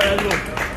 para el grupo.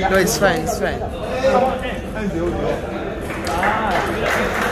No, it's fine, it's fine. Ah,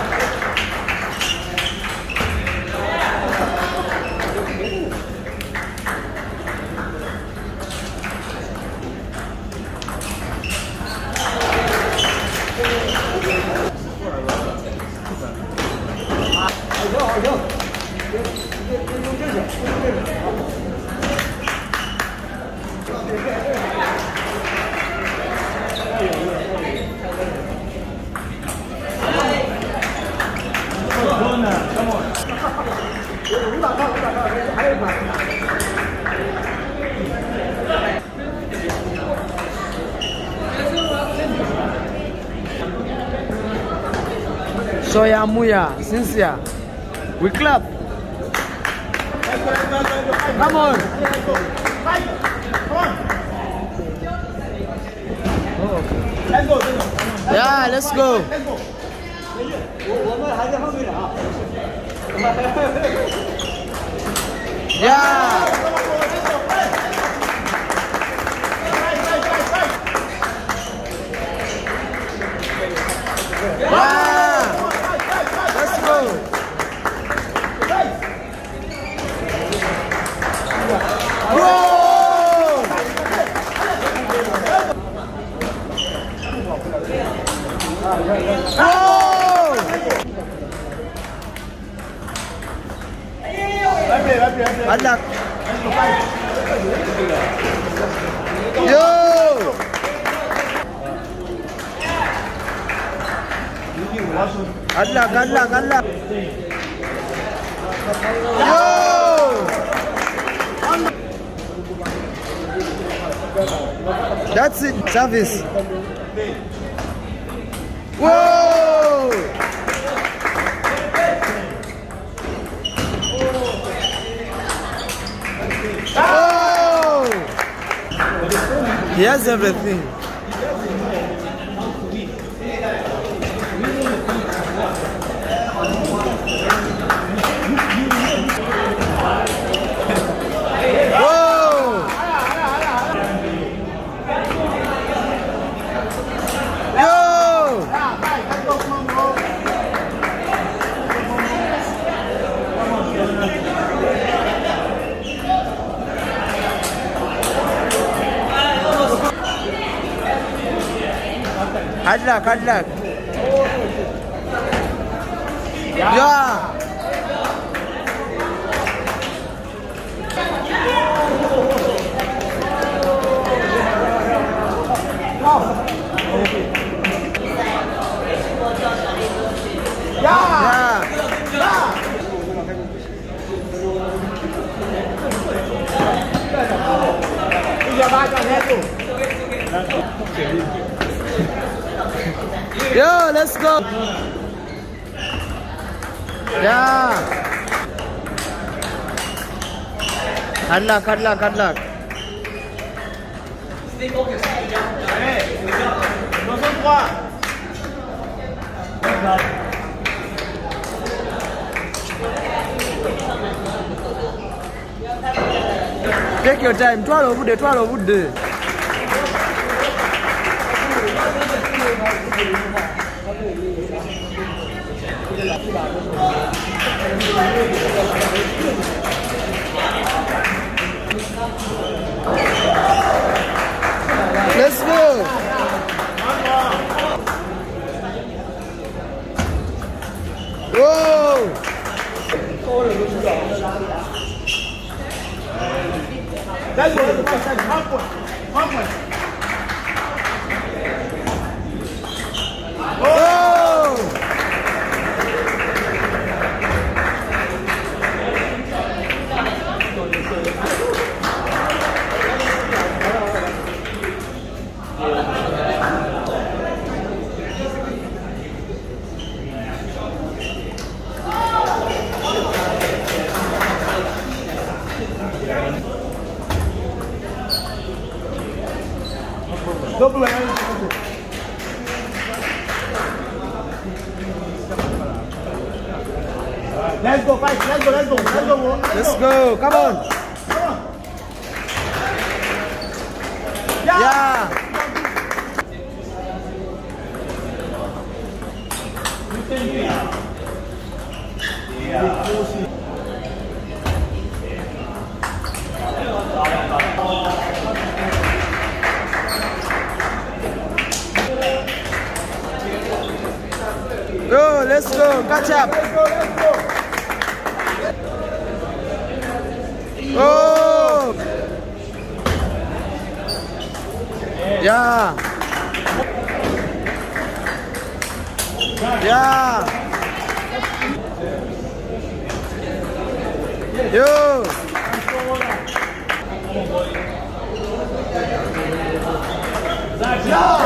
Soya Muya, Cynthia. We clap. Come on. Yeah, let's go. Yeah. Yeah. Let's go. Whoa! Whoa! Bad luck. Yo! Good luck, good luck, good luck. Yo! That's it, service. Whoa! He has everything. 卡啦卡啦！呀！好！呀！呀！你叫啥名字？Yo, let's go. Yeah. Good luck, good luck, good luck. Take your time. 12 over there, 12 over there. Let's go! Whoa! That's what Double hand. Let's go, fight. Let's go, let's go, let's go. Let's go. Come on. Come on. Yeah. Go, let's go. Catch up. Let's go, let's go. Oh! Yeah. Yeah. Yo. Yeah.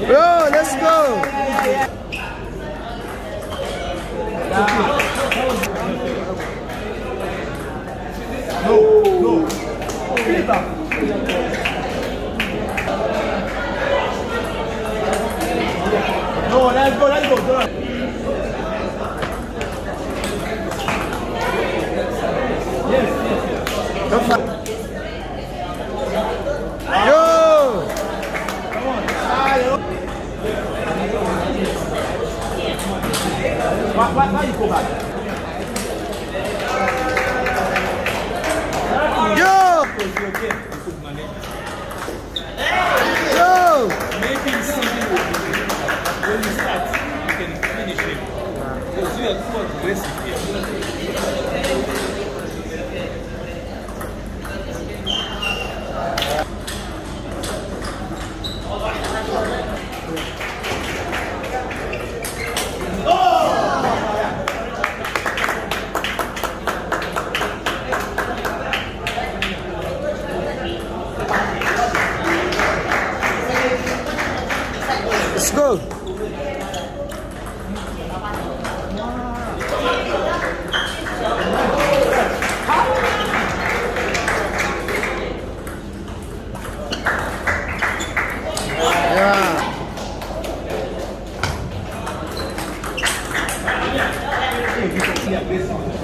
Yo, let's go. No, no. No, let's go, let's go. 長い子が Let's go. Yeah.